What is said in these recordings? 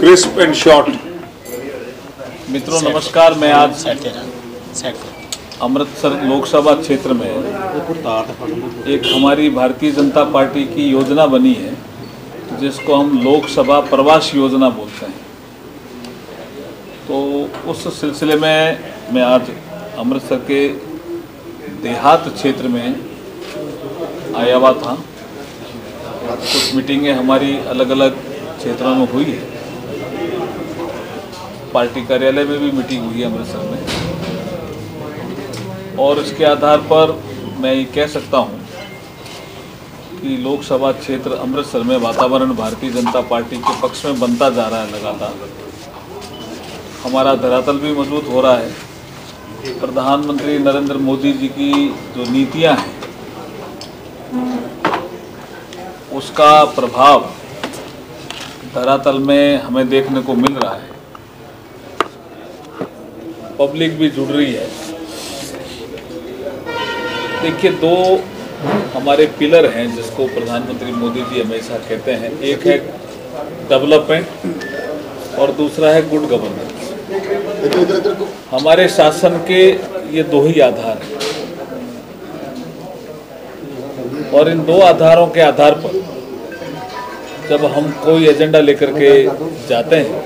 crisp and short. मित्रों, नमस्कार, मैं आज अमृतसर लोकसभा क्षेत्र में एक हमारी भारतीय जनता पार्टी की योजना बनी है, जिसको हम लोकसभा प्रवास योजना बोलते हैं। तो उस सिलसिले में मैं आज अमृतसर के देहात क्षेत्र में आया हुआ था। कुछ मीटिंगें हमारी अलग अलग क्षेत्रों में हुई है। पार्टी कार्यालय में भी मीटिंग हुई है अमृतसर में। और इसके आधार पर मैं ये कह सकता हूँ कि लोकसभा क्षेत्र अमृतसर में वातावरण भारतीय जनता पार्टी के पक्ष में बनता जा रहा है लगातार। हमारा धरातल भी मज़बूत हो रहा है। प्रधानमंत्री नरेंद्र मोदी जी की जो नीतियाँ हैं उसका प्रभाव धरातल में हमें देखने को मिल रहा है। पब्लिक भी जुड़ रही है। देखिए, दो हमारे पिलर हैं जिसको प्रधानमंत्री मोदी जी हमेशा कहते हैं। एक है डेवलपमेंट और दूसरा है गुड गवर्नेंस हमारे शासन के ये दो ही आधार हैं। और इन दो आधारों के आधार पर जब हम कोई एजेंडा लेकर के जाते हैं,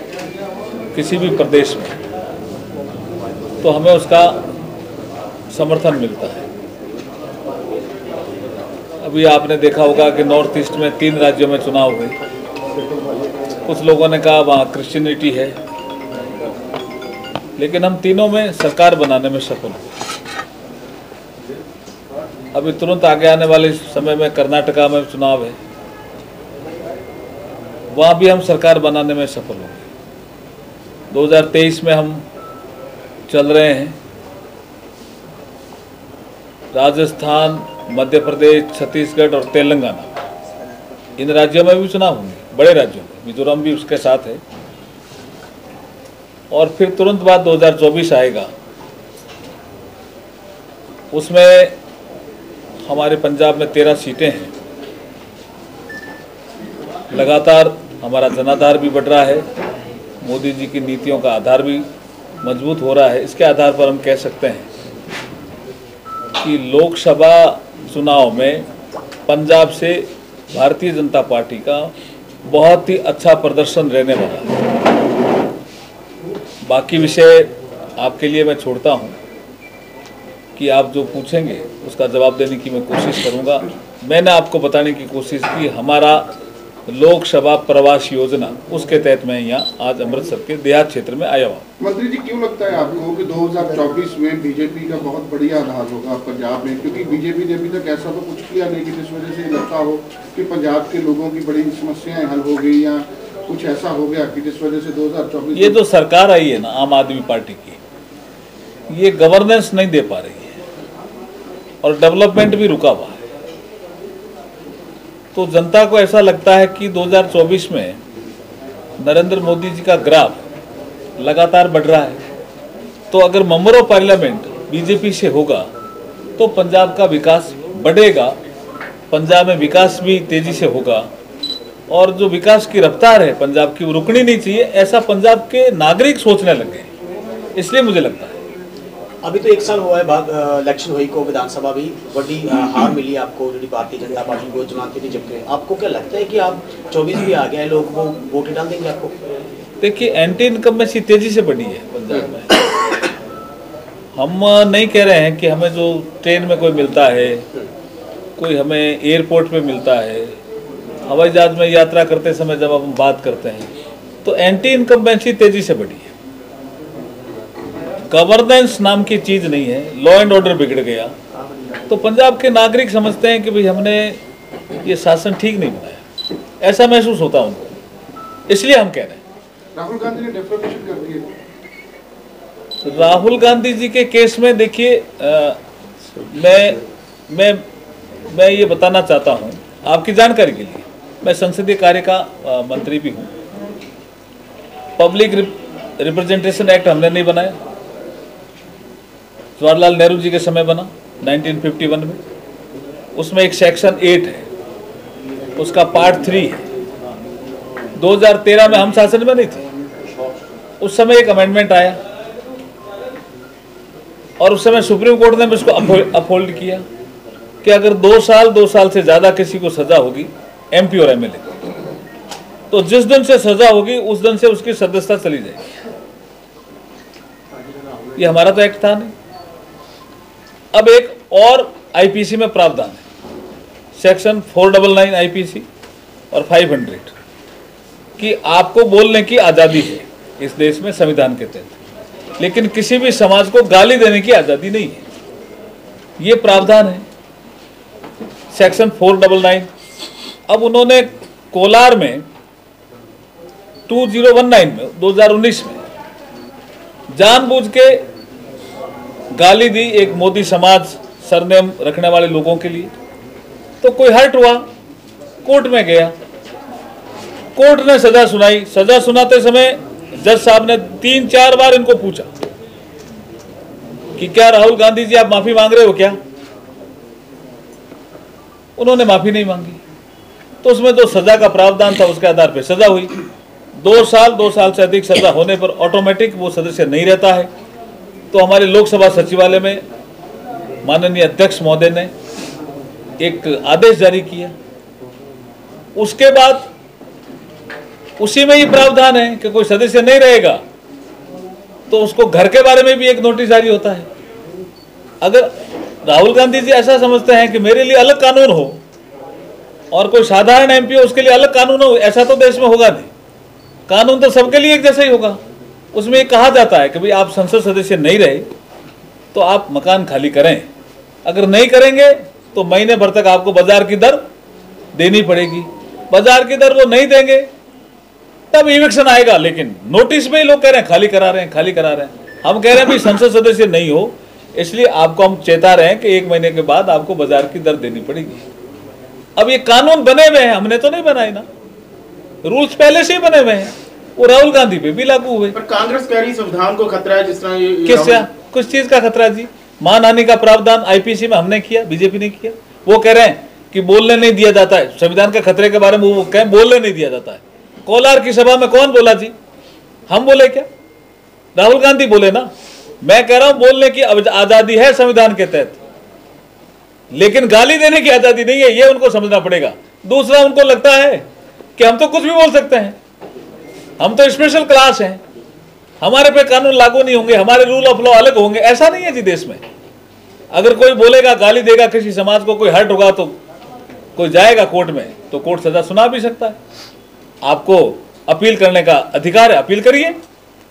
किसी भी प्रदेश में तो हमें उसका समर्थन मिलता है। अभी आपने देखा होगा कि नॉर्थ ईस्ट में तीन राज्यों में चुनाव हुए। कुछ लोगों ने कहा, वहाँ क्रिश्चियनिटी है। लेकिन हम तीनों में सरकार बनाने में सफल हुए अभी तुरंत आगे आने वाले समय में कर्नाटका में चुनाव है। वहाँ भी हम सरकार बनाने में सफल होंगे। 2023 में हम चल रहे हैं। राजस्थान, मध्य प्रदेश, छत्तीसगढ़ और तेलंगाना। इन राज्यों में भी चुनाव होंगे, बड़े राज्यों में। मिजोरम भी उसके साथ है। और फिर तुरंत बाद 2024 आएगा। उसमें हमारे पंजाब में तेरह सीटें हैं। लगातार हमारा जनाधार भी बढ़ रहा है, मोदी जी की नीतियों का आधार भी मज़बूत हो रहा है, इसके आधार पर हम कह सकते हैं कि लोकसभा चुनाव में पंजाब से भारतीय जनता पार्टी का बहुत ही अच्छा प्रदर्शन रहने वाला है। बाकी विषय आपके लिए मैं छोड़ता हूँ कि आप जो पूछेंगे, उसका जवाब देने की मैं कोशिश करूँगा। मैंने आपको बताने की कोशिश की, हमारा लोकसभा प्रवास योजना उसके तहत मैं यहाँ आज अमृतसर के देहात क्षेत्र में आया हुआ मंत्री जी क्यों लगता है आपको कि 2024 में बीजेपी का बहुत बढ़िया आधार होगा पंजाब में? क्योंकि बीजेपी ने अभी तक ऐसा तो कुछ किया नहीं कि जिस वजह से लगता हो कि पंजाब के लोगों की बड़ी समस्याएँ हल हो गई या कुछ ऐसा हो गया कि जिस वजह से 2024 ये जो सरकार आई है ना आम आदमी पार्टी की ये गवर्नेंस नहीं दे पा रही है और डेवलपमेंट भी रुका हुआ है। तो जनता को ऐसा लगता है कि 2024 में नरेंद्र मोदी जी का ग्राफ लगातार बढ़ रहा है। तो अगर मेंबर ऑफ़ पार्लियामेंट बीजेपी से होगा तो पंजाब का विकास बढ़ेगा, पंजाब में विकास भी तेज़ी से होगा। और जो विकास की रफ्तार है, पंजाब की वो रुकनी नहीं चाहिए, ऐसा पंजाब के नागरिक सोचने लग। इसलिए मुझे लगता है। अभी तो एक साल हुआ है बाद इलेक्शन हुई को विधानसभा भी बड़ी हार मिली आपको, जो भारतीय जनता पार्टी को के लिए जबकि आपको क्या लगता है कि आप 24 भी आ गए लोग वो वोट डाल देंगे आपको? देखिए एंटी इनकम्बेंसी तेज़ी से बढ़ी है पंजाब में। हम नहीं कह रहे हैं कि हमें जो ट्रेन में कोई मिलता है, कोई हमें एयरपोर्ट पे मिलता है, हवाई जहाज़ में यात्रा करते समय जब हम बात करते हैं तो एंटी इनकम्बेंसी तेज़ी से बढ़ी है। गवर्नेंस नाम की चीज़ नहीं है लॉ एंड ऑर्डर बिगड़ गया। तो पंजाब के नागरिक समझते हैं कि भाई हमने ये शासन ठीक नहीं बनाया। ऐसा महसूस होता उनको। इसलिए हम कह रहे हैं। राहुल गांधी ने डेफर्मेशन कर दी है राहुल गांधी जी के केस में देखिए मैं मैं मैं ये बताना चाहता हूँ आपकी जानकारी के लिए। मैं संसदीय कार्य का अ, मंत्री भी हूँ। पब्लिक रिप्रेजेंटेशन एक्ट हमने नहीं बनाया। जवाहरलाल नेहरू जी के समय बना 1951 में उसमें एक सेक्शन एट है उसका पार्ट थ्री है 2013 में हम शासन में नहीं थे उस समय एक अमेंडमेंट आया और उस समय सुप्रीम कोर्ट ने भी उसको अपहोल्ड किया कि अगर दो साल दो साल से ज़्यादा किसी को सजा होगी एमपी और एमएलए तो जिस दिन से सजा होगी उस दिन से उसकी सदस्यता चली जाएगी ये हमारा तो एक्ट था नहीं अब एक और आईपीसी में प्रावधान है। Section four double nine IPC और फाइव हंड्रेड कि आपको बोलने की आज़ादी है इस देश में संविधान के तहत। लेकिन किसी भी समाज को गाली देने की आज़ादी नहीं है। ये प्रावधान है। सेक्शन फोर डबल नाइन अब उन्होंने कोलार में 2019 में 2019 में, जानबूझ के गाली दी एक मोदी समाज सरनेम रखने वाले लोगों के लिए। तो कोई हर्ट हुआ? कोर्ट में गया। कोर्ट ने सजा सुनाई। सजा सुनाते समय जज साहब ने तीन चार बार इनको पूछा कि क्या राहुल गांधी जी आप माफ़ी मांग रहे हो क्या? उन्होंने माफ़ी नहीं मांगी। तो उसमें जो सजा का प्रावधान था, उसके आधार पर सजा हुई। दो साल दो साल से अधिक सजा होने पर ऑटोमेटिक वो सदस्य नहीं रहता है। तो हमारे लोकसभा सचिवालय में माननीय अध्यक्ष महोदय ने एक आदेश जारी किया। उसके बाद उसी में ये प्रावधान है कि कोई सदस्य नहीं रहेगा तो उसको घर के बारे में भी एक नोटिस जारी होता है। अगर राहुल गांधी जी ऐसा समझते हैं कि मेरे लिए अलग कानून हो और कोई साधारण एमपी हो, उसके लिए अलग कानून हो, ऐसा तो देश में होगा नहीं। कानून तो सबके लिए एक जैसा ही होगा। उसमें कहा जाता है कि भाई आप संसद सदस्य नहीं रहे तो आप मकान खाली करें। अगर नहीं करेंगे तो महीने भर तक आपको बाज़ार की दर देनी पड़ेगी। बाज़ार की दर वो नहीं देंगे, तब इविक्शन आएगा, लेकिन नोटिस में ही लोग कह रहे हैं, खाली करा रहे हैं, खाली करा रहे हैं। हम कह रहे हैं, भाई संसद सदस्य नहीं हो, इसलिए आपको हम चेता रहे हैं कि एक महीने के बाद आपको बाज़ार की दर देनी पड़ेगी। अब ये कानून बने हुए हैं, हमने तो नहीं बनाए ना। रूल्स पहले से ही बने हुए हैं। वो राहुल गांधी पे भी लागू हुए। पर कांग्रेस कह रही संविधान को खतरा है जिस तरह किस कुछ चीज़ का खतरा जी? मानहानि का प्रावधान आईपीसी में हमने किया बीजेपी ने किया। वो कह रहे हैं कि बोलने नहीं दिया जाता है। संविधान के खतरे के बारे में वो कहें बोलने नहीं दिया जाता है। कोलार की सभा में कौन बोला जी? हम बोले क्या? राहुल गांधी बोले ना। मैं कह रहा हूँ बोलने की आज़ादी है संविधान के तहत। लेकिन गाली देने की आज़ादी नहीं है ये उनको समझना पड़ेगा। दूसरा उनको लगता है कि हम तो कुछ भी बोल सकते हैं। हम तो स्पेशल क्लास हैं। हमारे पे कानून लागू नहीं होंगे हमारे रूल ऑफ़ लॉ अलग होंगे। ऐसा नहीं है जी देश में। अगर कोई बोलेगा गाली देगा किसी समाज को कोई हर्ट होगा तो कोई जाएगा कोर्ट में तो कोर्ट सजा सुना भी सकता है। आपको अपील करने का अधिकार है अपील करिए।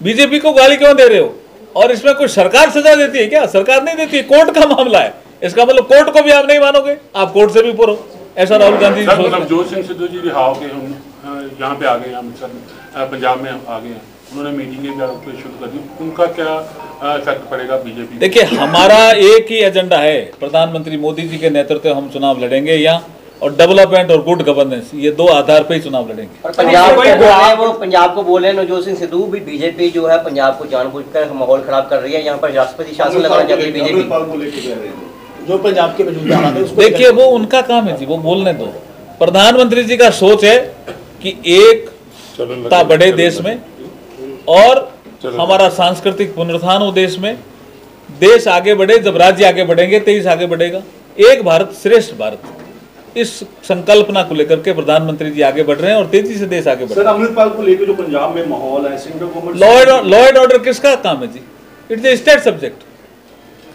बीजेपी को गाली क्यों दे रहे हो? और इसमें कोई सरकार सजा देती है क्या? सरकार नहीं देती कोर्ट का मामला है। इसका मतलब कोर्ट को भी आप नहीं मानोगे आप कोर्ट से भी पुरो ऐसा राहुल गांधी जी होके हम यहाँ पे आ गए हैं पंजाब में आ गए हैं। उन्होंने मीटिंगें आपको शुरू कर दी। उनका क्या इफ़ेक्ट पड़ेगा बीजेपी देखिए हमारा एक ही एजेंडा है प्रधानमंत्री मोदी जी के नेतृत्व में हम चुनाव लड़ेंगे यहाँ और डेवलपमेंट और गुड गवर्नेंस ये दो आधार पे ही चुनाव लड़ेंगे। और पंजाब को बोल रहे वो पंजाब को बोल हैं नवजोत सिंह सिद्धू भी बीजेपी जो है पंजाब को जानबूझकर माहौल खराब कर रही है। यहाँ पर राष्ट्रपति शासन लगाना चाहती है बीजेपी हैं। जो पंजाब के है देखिए वो उनका काम है जी वो बोलने दो। प्रधानमंत्री जी का सोच है कि एक ता बड़े देश में और हमारा सांस्कृतिक पुनरुत्थान हो देश में देश आगे बढ़े जब राज्य आगे बढ़ेंगे तेईस आगे बढ़ेगा। एक भारत श्रेष्ठ भारत। इस संकल्पना को लेकर के प्रधानमंत्री जी आगे बढ़ रहे हैं और तेज़ी से देश आगे बढ़ रहा अमृतपाल को लेके जो पंजाब में माहौल है है लॉ एंड ऑर्डर किसका काम है जी? It's a state subject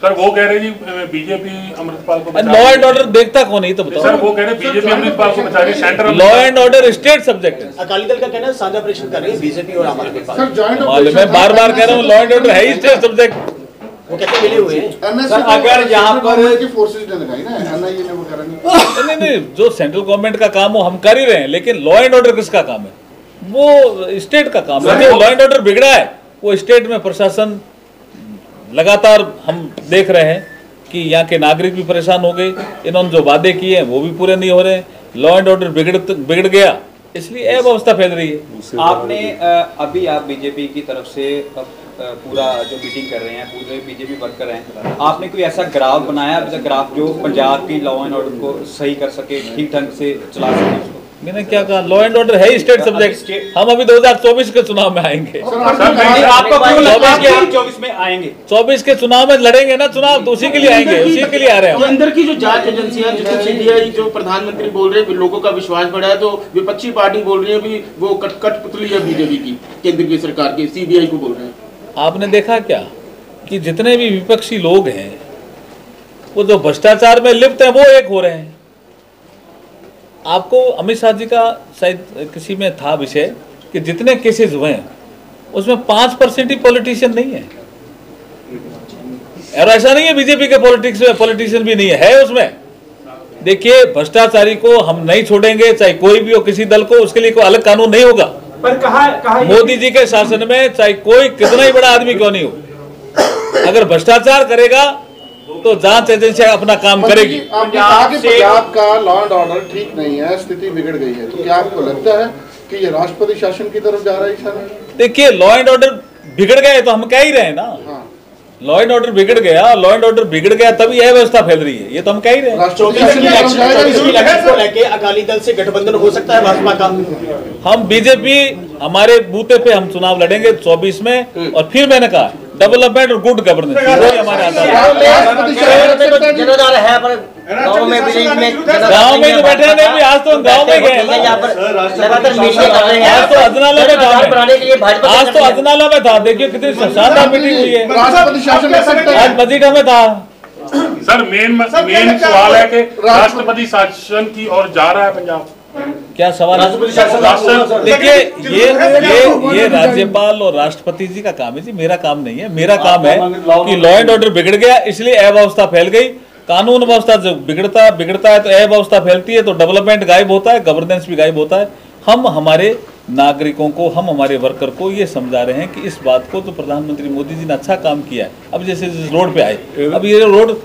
sir वो कह रहे जी बीजेपी अमृतपाल को लॉ एंड ऑर्डर देखता कौन है ये तो है। सर वो कह रहे बीजेपी अमृतपाल को बचा रही centre law and order state subject है। अकाली दल का कहना है साझा ऑपरेशन कर रही है बीजेपी और आम आदमी पार्टी। जॉइंट मालूम है बार बार कह रहा हूँ लॉ एंड ऑर्डर है ही स्टेट सब्जेक्ट वो कहते मिले हुए हैं। अगर यहाँ पर की फोर्सेज ने लगाई ना एनआईए ने वगैरह नहीं। नहीं नहीं जो सेंट्रल गवर्नमेंट का काम हो हम कर ही रहे हैं लेकिन लॉ एंड ऑर्डर किसका काम है? वो स्टेट का काम है। लॉ एंड ऑर्डर बिगड़ा है वो स्टेट में प्रशासन लगातार हम देख रहे हैं कि यहाँ के नागरिक भी परेशान हो गए। इन्होंने जो वादे किए हैं वो भी पूरे नहीं हो रहे। लॉ एंड ऑर्डर बिगड़ बिगड़ गया। इसलिए अव्यवस्था फैल रही है। आपने अभी आप बीजेपी की तरफ़ से पूरा जो मीटिंग कर रहे हैं पूरे बीजेपी वर्कर हैं आपने कोई ऐसा ग्राफ बनाया ग्राफ जो पंजाब की लॉ एंड ऑर्डर को सही कर सके ठीक ढंग से चला सके उसको? मैंने क्या कहा? लॉ एंड ऑर्डर है ही स्टेट सब्जेक्ट हम अभी 2024 के चुनाव में आएँगे। नहीं, आपको क्यों लगता है कि आप चौबीस में आएँगे। 24 के चुनाव में लड़ेंगे ना चुनाव तो उसी के लिए आएँगे उसी के लिए आ रहे हैं अंदर की जो जाँच एजेंसियाँ जैसे सीबीआई जो प्रधानमंत्री बोल रहे हैं लोगों का विश्वास बढ़ा है तो विपक्षी पार्टी बोल रही है भी वो कट कठपुतली है बीजेपी की केंद्र की सरकार की सीबीआई को बोल रहे हैं। आपने देखा क्या? कि जितने भी विपक्षी लोग हैं वो जो भ्रष्टाचार में लिप्त हैं वो एक हो रहे हैं। आपको अमित शाह जी का शायद किसी में था विषय कि जितने केसेस हुए हैं उसमें पाँच परसेंट ही पॉलिटिशियन नहीं है। और ऐसा नहीं है बीजेपी के पॉलिटिक्स में पॉलिटिशियन भी नहीं है, है उसमें। देखिए भ्रष्टाचारी को हम नहीं छोड़ेंगे चाहे कोई भी हो किसी दल को उसके लिए कोई अलग कानून नहीं होगा। पर कहा कहा मोदी जी के शासन में चाहे कोई कितना ही बड़ा आदमी क्यों नहीं हो अगर भ्रष्टाचार करेगा तो जाँच एजेंसी अपना काम करेगी। जी, आपने कहा कि पंजाब का लॉ एंड ऑर्डर ठीक नहीं है स्थिति बिगड़ गई है। तो क्या आपको लगता है कि ये राष्ट्रपति शासन की तरफ़ जा रहा है इशारा? देखिए लॉ एंड ऑर्डर बिगड़ गए तो हम कह ही रहे हैं ना। हाँ। लॉ एंड ऑर्डर बिगड़ गया लॉ एंड ऑर्डर बिगड़ गया तभी यह व्यवस्था फैल रही है। ये तो हम कह ही रहे हैं। अकाली दल से गठबंधन हो सकता है भाजपा का। हम बीजेपी हमारे बूते पे हम चुनाव लड़ेंगे 24 में और फिर मैंने कहा डेवलपमेंट और गुड गवर्नेंस वही हमारे है। तो है है गाँव में विलेज में गाँव में तो बैठे हैं, भी आज तो गाँव में गए हैं बैठे यहाँ पर लगातार मीटिंग कर रहे हैं। आज तो अजनाला में था। बनाने के लिए भाजपा आज तो अजनाला में था। देखिए कितनी शानदार मीटिंग हुई है। आज मजीठा में था। सर मेन मेन सवाल है कि राष्ट्रपति शासन की ओर जा रहा है पंजाब। क्या सवाल देखिए ये ये ये राज्यपाल और राष्ट्रपति जी का काम है। जी मेरा काम नहीं है। मेरा काम है कि लॉ एंड ऑर्डर बिगड़ गया इसलिए अव्यवस्था फैल गई। कानून व्यवस्था जब बिगड़ता बिगड़ता है तो अव्यवस्था फैलती है तो डेवलपमेंट गायब होता है गवर्नेंस भी गायब होता है। हम हमारे नागरिकों को हम हमारे वर्कर को ये समझा रहे हैं कि इस बात को तो प्रधानमंत्री मोदी जी ने अच्छा काम किया है। अब जैसे जिस रोड पे आए अब ये रोड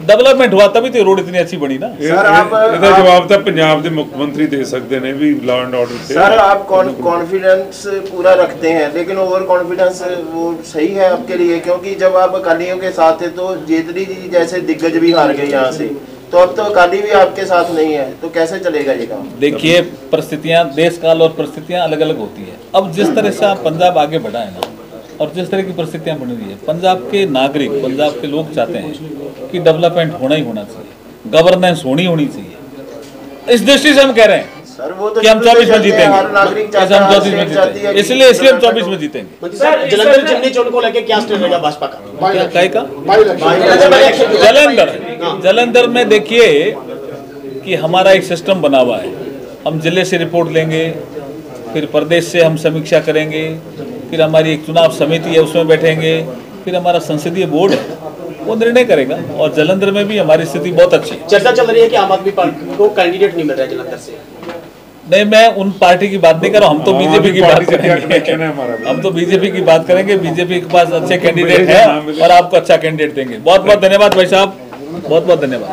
डेवलपमेंट हुआ तभी तो ये रोड इतनी अच्छी बनी ना ਸਰ ਆਪ ਇਹਦਾ ਜਵਾਬ ਤਾਂ ਪੰਜਾਬ ਦੇ ਮੁੱਖ ਮੰਤਰੀ ਦੇ ਸਕਦੇ ਨੇ ਵੀ ਲਾਅ ਐਂਡ ਆਰਡਰ ਤੇ सर आप कॉन्फिडेंस पूरा रखते हैं लेकिन ओवर कॉन्फिडेंस वो सही है आपके लिए क्योंकि जब आप अकालियों के साथ थे तो जेतली जी जैसे दिग्गज भी हार गए यहाँ से तो अब तो अकाली भी आपके साथ नहीं है तो कैसे चलेगा ये काम देखिए परिस्थितियां देश काल और परिस्थितियां अलग अलग होती है अब जिस तरह से आप पंजाब आगे बढ़ा है ना और जिस तरह की परिस्थितियाँ बन रही है पंजाब के नागरिक पंजाब के लोग चाहते हैं कि डेवलपमेंट होना ही होना चाहिए गवर्नेंस होनी होनी चाहिए। इस दृष्टि से हम कह रहे हैं सर वो तो कि हम शुरू से 24 में हैं, जीतेंगे ऐसे हम है, 24 में स्टेट चाहती है जीतेंगे इसलिए इसलिए हम 24 में जीतेंगे। जलंधर चिमनी चुन को लेके क्या स्टैंड रहेगा भाजपा का? जलंधर में जलंधर। जलंधर में देखिए कि हमारा एक सिस्टम बना हुआ है। हम ज़िले से रिपोर्ट लेंगे फिर प्रदेश से हम समीक्षा करेंगे। फिर हमारी एक चुनाव समिति है उसमें बैठेंगे। फिर हमारा संसदीय बोर्ड है वो निर्णय करेगा और जलंधर में भी हमारी स्थिति बहुत अच्छी है। चर्चा चल रही है कि आम आदमी पार्टी को कैंडिडेट नहीं मिल रहा है जलंधर से? नहीं मैं उन पार्टी की बात नहीं कर रहा हूँ हम तो बीजेपी की बात करेंगे। है? हम तो बीजेपी की बात करेंगे बीजेपी के पास अच्छे कैंडिडेट है और आपको अच्छा कैंडिडेट देंगे। बहुत बहुत धन्यवाद भाई साहब बहुत बहुत धन्यवाद।